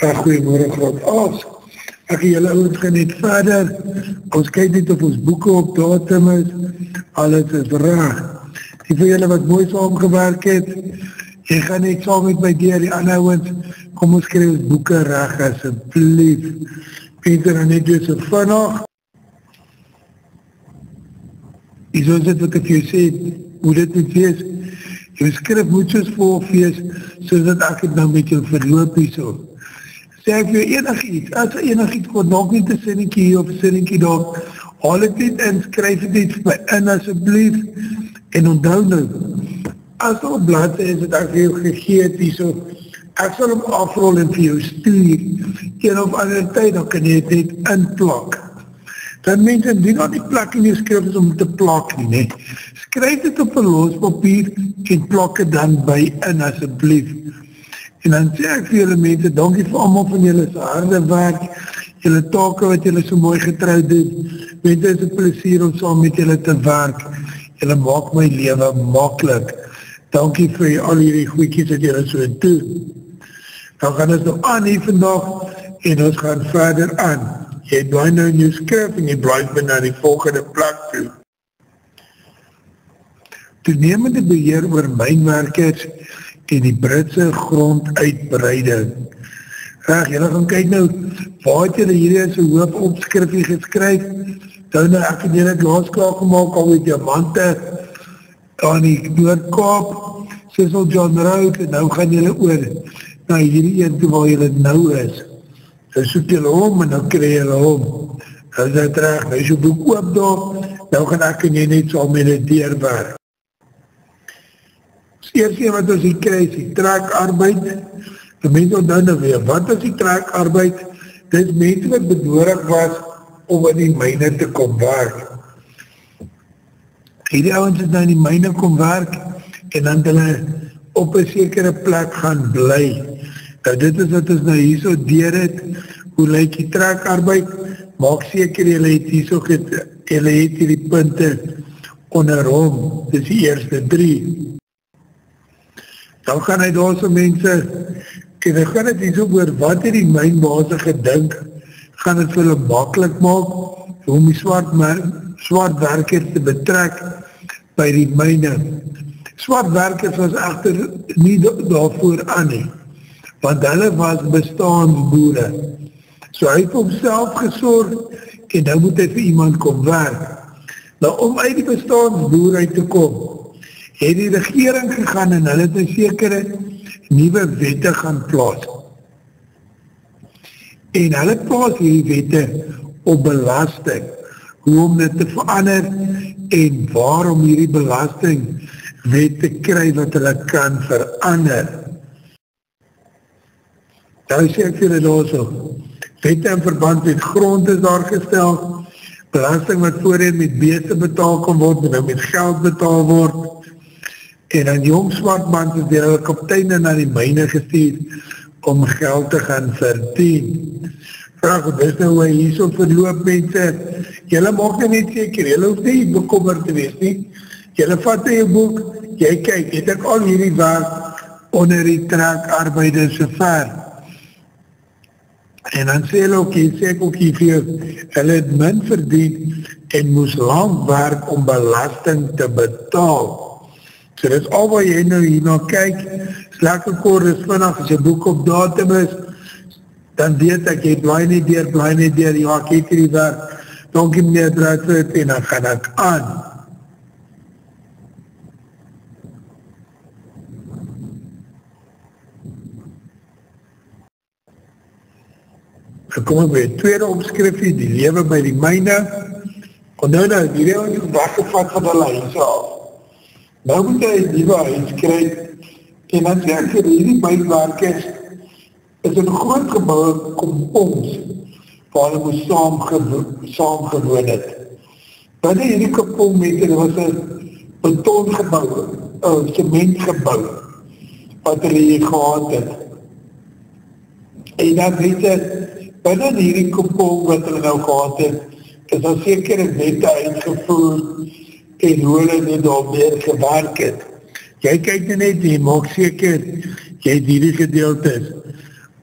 Ja, goeiemorgen, groot Aas. Ek julle ouwens gaan net verder. Ons kyk net of ons boeken op datum is. Alles is raag. Die vir julle wat mooi saamgewerk het, jy gaan net saam met my dier, die ander ouwens, kom ons krijg ons boeken raag, asjeblief. Peter en weer so vannacht. Die soos dit wat ek jou sê, hoe dit moet wees, jou skrif moet soos voorfees, soos dat ek het nou met jou verloop hier so sê ek vir enig iets, as enig iets kon nog nie te sinnetjie hier of sinnetjie daar, haal het dit en skryf het iets by in asjeblief, en onthou nou, as al blad is het ek vir jou gegeet hier so, ek sal hem afrol en vir jou stuur, een of ander tyd, dan kan jy het net inplak. Dan mense, die nog die plak in die skrif is om te plak nie, nee. skryf het op een los papier en plak het dan by in asjeblief, En dan sê ek vir julle mense, dankie vir allemaal van julle se harde werk, julle take wat julle so mooi getrouw doen. Mense, is het plezier om saam met julle te werk. Julle maak my leven makkelijk. Dankie vir al hierdie goeikies wat julle so doen. Dan gaan ons nog aan hier vandag en ons gaan verder aan. Jy blijf nou in jou skrif en jy blijf my na die volgende plek toe. Toenemende beheer oor mijnwerkers en die Britse gronduitbreiding. Reg, julle gaan kyk nou, waar het julle hierdie as een hoof opskrifie geskryf? Nou nou, ek het julle laas klaar gemaakt al met diamante aan die Noordkaap, Cecil John Road, en nou gaan julle oor na hierdie een toe waar julle nou is. Nou soek julle om en nou krij julle om. Nou is dit reg, is jou boek oop daar, nou gaan ek en jy net so met die deurwerk eerste wat ons hier krijg is die trekarbeid. Die mens onthou nou weer, wat is die trekarbeid? Dit mense wat benodig was om in die myne te kom werk. Hierdie ouwens het nou in die myne kom werk en dan hulle op een sekere plek gaan bly. Nou dit is wat ons nou hier so deur het, hoe lyk die trekarbeid, maak seker jylle het hier so get, jylle het hier die punte onderom, dit is die eerste drie dan gaan hy daar so mense, en hy gaan het nie so oor wat het die mijnbase gedink, gaan het vir hulle makkelijk maak, om die swart, swart werkers te betrek by die myne. Swart werkers was echter nie daarvoor aan nie, want hulle was bestaanboere. So hy het homself gesorg, en nou moet hy vir iemand kom werk. Nou om uit die bestaanboer uit te kom, het die regering gegaan en hulle het een sekere nieuwe wette gaan plaas. En hulle plaas die wette op belasting, hoe om dit te verander en waarom hierdie belasting wette kry wat hulle kan verander. Nou sê ek vir hulle also, wette in verband met grond is daar gestel, belasting wat voorheen met beeste betaal kan word, nou met geld betaal word, en dan jong smartmans is die hulle kapteine na die myne gestuur om geld te gaan verdien. Vraag, wat is nou hoe hier so verloop mense? Julle mag nie net seker, julle hoef nie bekommer te wees nie. Julle vat jou boek, jy kyk, het ek al hierdie werk onder die trak arbeide so ver. En dan sê hulle ook, jy sê ook hier vir jou, hulle het min verdien en moes lang werk om belasting te betaal. So dit is al wat jy nou hierna kyk, is lekker kort, is vanaf as jy boek op datum is, dan weet ek, jy blaai nie deur, blaai nie deur, ja, ek het hier werk, donkie meneer Druidvoet, en dan gaan ek aan. Kom ek by die tweede omskrifie, die lewe by die myne, en nou die lewe nie weggevat van lijn, so, Nou moet hy die huis kry en dan sê ek vir hierdie buitenwerkers is een groot gebouw kom ons waar hulle moest saam, saam gewoon het. Binnen hierdie kapolmeter was een betongebouw, een cementgebouw wat hulle hier gehad het. En dan weet ek, binnen hierdie kapol wat hulle nou gehad het, is al sekere wette uitgevoerd en hoe hulle nie daarmee gewerk het. Jy kyk nie net, jy maak seker, jy het hierdie gedeeltes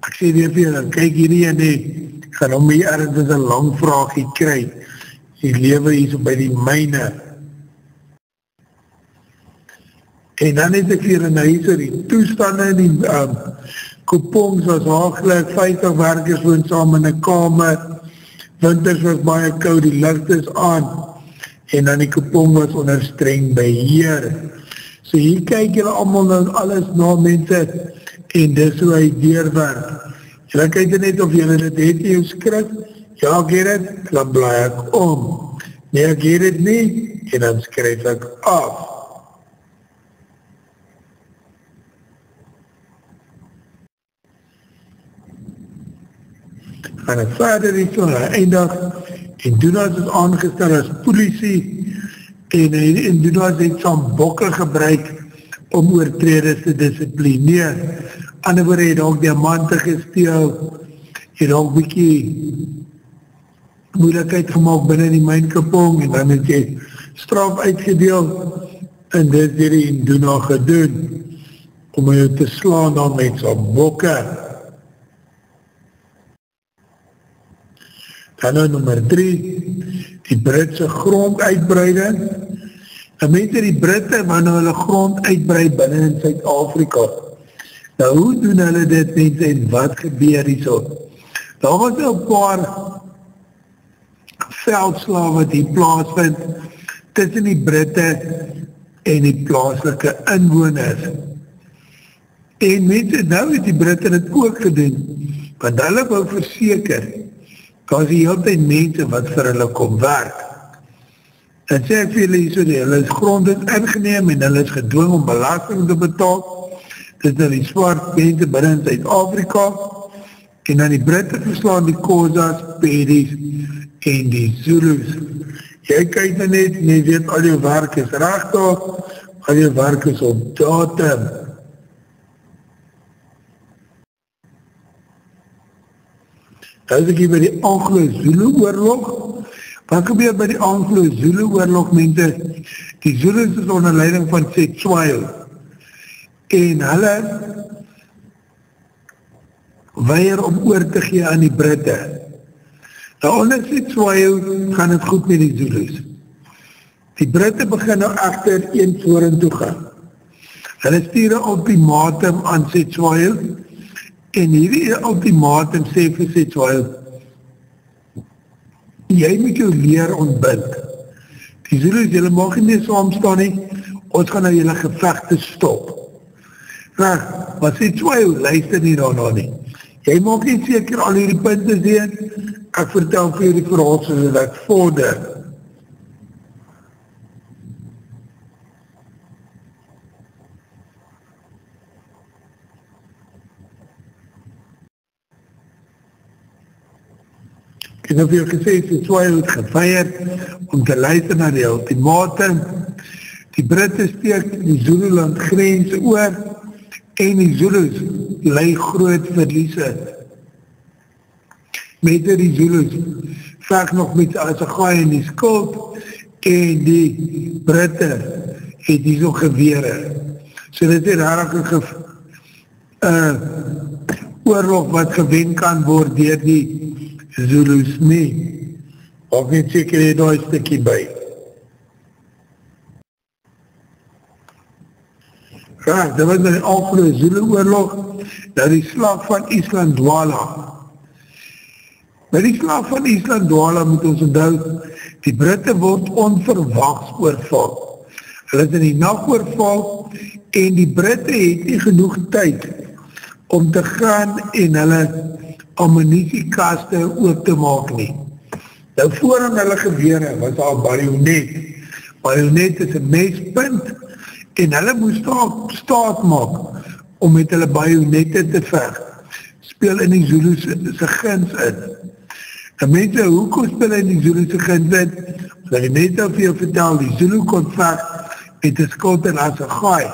ek sê weer vir julle, kyk hierdie en die, gaan om hier ergens een lang vraagie kry, die lewe hier so by die myne. En dan het ek hier in huis die toestande in die um, coupongs was haaglik, 50 werkers woon saam in een kamer, winters was baie koud, die licht is aan, en dan die coupon was onder streng beheer. So hier kyk julle allemaal nou alles na mense, en dis hoe hy deurwerk. Julle kyk net of julle dit het in jou skrif, ja, het het, dan blaai ek om. Nee, het het nie, en dan skryf ek af. En verder is so, eindig, en Doenas is aangestel as politie, en, en Doenas het so'n bokke gebruik om oortreders te disciplineer ander woorde het ook diamante gesteel, het ook bykie moeilijkheid gemaakt binnen die mijnkapong en dan het jy straf uitgedeel en dit doen al gedoen om jou te slaan dan met so'n bokke. Dan nou nummer 3, die Britse gronduitbreiding. En met die Britte, wanneer hulle grond uitbreid binnen in Zuid-Afrika, Nou, hoe doen hulle dit mense en wat gebeur hier so? Daar was een paar veldsla wat hier plaas vind tussen die Britte en die plaaslike inwoners. En mense, nou het die Britte het ook gedoen, want hulle wou verseker, daar is die hele tijd mense wat vir hulle kom werk. En sê ek vir julle hier so, die, hulle is grond is ingeneem en hulle is gedwong om belasting te betaal, dit is nou die zwart mense binnen in Zuid-Afrika en dan die Britte verslaan die Kozas, Pedis en die Zulus. Jy kyk nou net en jy weet al jou werk is rechtig, al jou werk is op datum. As ek hier by die Anglo-Zulu oorlog, wat gebeur by die Anglo-Zulu oorlog, mense, die Zulus is onder leiding van Setswail, en hulle weier om oor te gee aan die Britte. Nou onder Setswayo gaan het goed met die Zulus. Die Britte begin nou echter een voren toe gaan. Hulle stuur een ultimatum aan Setswayo en hierdie ultimatum sê vir Setswayo jy moet jou leer ontbind. Die Zulus, jylle mag nie saamstaan nie, ons gaan nou jylle gevechte stop. Vraag, wat sê twaai, luister nie daarna nie. Jy maak nie seker al hierdie punte sien, ek vertel vir die verhaal soos ek vorder. Het vir jou gesê, die twaai het gefeierd om te luister na die ultimatum. Die Britte steek die Zululand grens oor, en die Zulus lei groot verliese. Met die Zulus vaak nog met as een gaai in die skuld en die Britte het die so gewere. So dit is ook een uh, oorlog wat gewen kan word dier die Zulus nie. Of nie seker het daar een stikkie by. Ja, dit was die Alfred Zulu oorlog, dat die slag van Island Dwala. By die slag van Island Dwala moet ons onthou, die Britte word onverwachts oorval. Hulle is in die nacht oorval en die Britte het nie genoeg tyd om te gaan en hulle ammunitiekaste oop te maak nie. Nou voor aan hulle gebeuren was al bajonet. Bajonet is een mespunt en hulle moest staat, staat maak om met hulle bajonette te veg speel in die Zulu se gins in en mense, hoekom speel in die Zulu se gins in dat ek net al vir jou vertel die Zulu kon veg met die skuld en as een gaai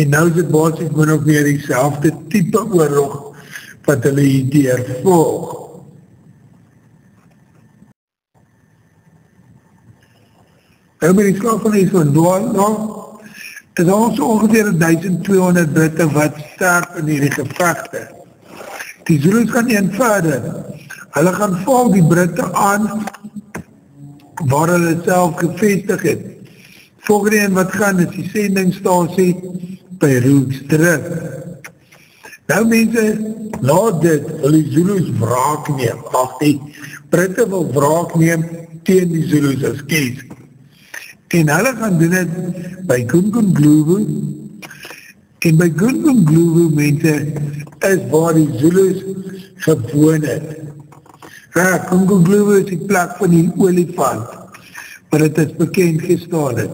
en nou is het basis min of meer die selfde type oorlog wat hulle hier volg Nou met die slag van die van Doan, nou, is al so ongeveer 1200 Britte wat sterk in die gevechte. Die Zulus gaan een verder. Hulle gaan val die Britte aan waar hulle self gevestig het. Volgende een wat gaan is die sendingstasie by Roekstrip. Nou mense, na dit die Zulus wraak neem. Ach die Britte wil wraak neem tegen die Zulus as kies. En hulle gaan doen het by Gungun Gloewe. En by Gungun Gloewe mense is waar die Zulus gewoon het. Ja, Gungun Gloewe is die plek van die olifant waar het is bekend gestaan het.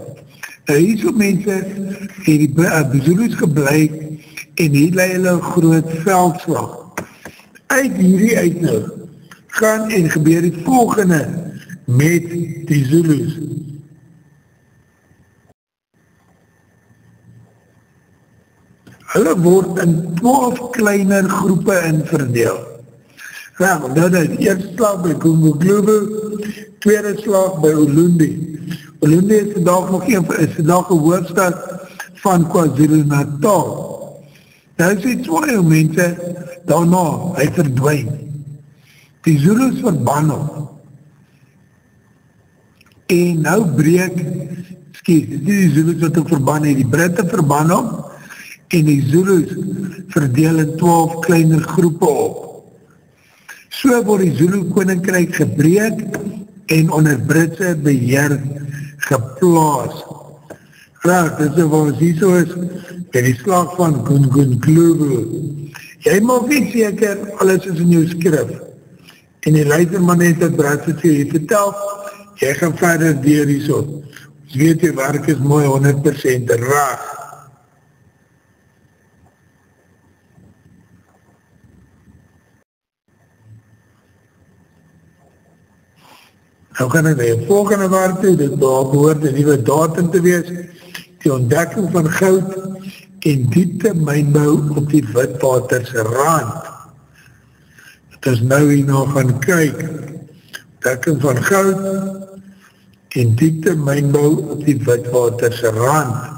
Nou hier so mense het die uh, Zulus geblei en hier leid hulle groot veldslag. Uit hierdie uit nou gaan en gebeur die volgende met die Zulus. Hulle word in 12 kleiner groepe in verdeel. Ja, nou nou, die eerste slag by Globe, tweede slag by Olundi. Olundi is vandag nog een, is vandag een woordstad van KwaZulu Nou die twee mense daarna, hy verdwijn. Die Zulus verban hom. En nou breek, skies, dit is Zulus wat ook verban het, die Britte verban hom, en die Zulus verdeel in 12 kleiner groepe op. So word die Zulu koninkryk gebreek en onder Britse beheer geplaas. Graag, dit is wat ons hier so is, by die slag van Gungun Global. Jy mag nie seker, alles is in jou skrif. En die luisterman het het Britse sê, jy vertel, jy gaan verder dier die so. Ons weet jy, werk is mooi 100% raag. Nou kan ek die volgende waar toe, dit behoort een nieuwe datum te wees, die ontdekking van goud en diepte mijnbouw op die witwaterse rand. Het is nou hier nog gaan kyk, ontdekking van goud en diepte mijnbouw op die witwaterse rand.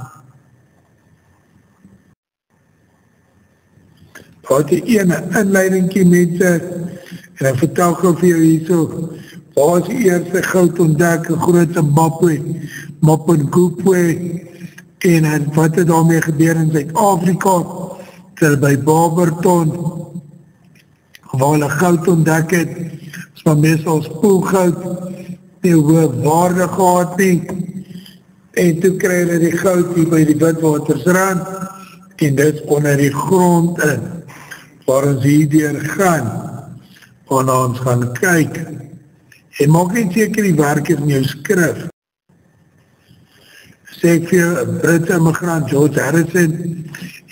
Wat die ene inleidingkie mense, en ek vertel gauw vir jou hier so, Daar is die eerste goud ontdek, een grote mappe, mappe en en wat het daarmee gebeur in Zuid-Afrika, ter by Baberton, waar hulle goud ontdek het, is maar meestal spoelgoud, nie hoe waarde gehad nie, en toe krijg hulle die goud hier by die Witwatersrand, en dit onder die grond in, waar ons hier gaan, waar ons gaan kyk, en maak nie seker die werk is in jou skrif. Sê ek vir jou, Britse immigrant George Harrison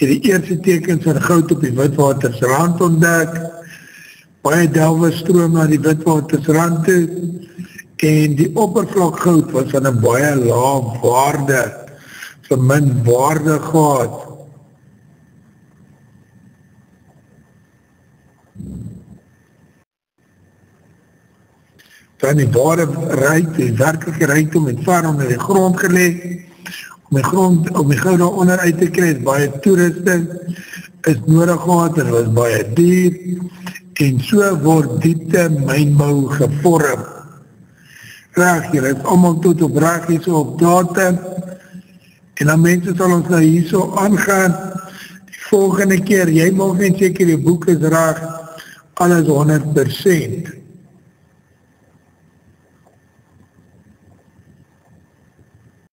het die eerste tekens van goud op die witwatersrand ontdek, baie delwe stroom na die witwatersrand toe, en die oppervlak goud was van een baie laag waarde, vir min waarde gehad, dan die ware reik, die werkelike rijkdom het vaar onder die grond geleg, om die grond, om die goud onder uit te krijg, baie toerusting is nodig gehad, en was baie dier, en so word diepte mijnbouw gevorm. Raag hier, het allemaal tot op raag hier so op datum, en dan mense sal ons nou hier so aangaan, die volgende keer, jy mag nie seker die boek is raag, alles 100%.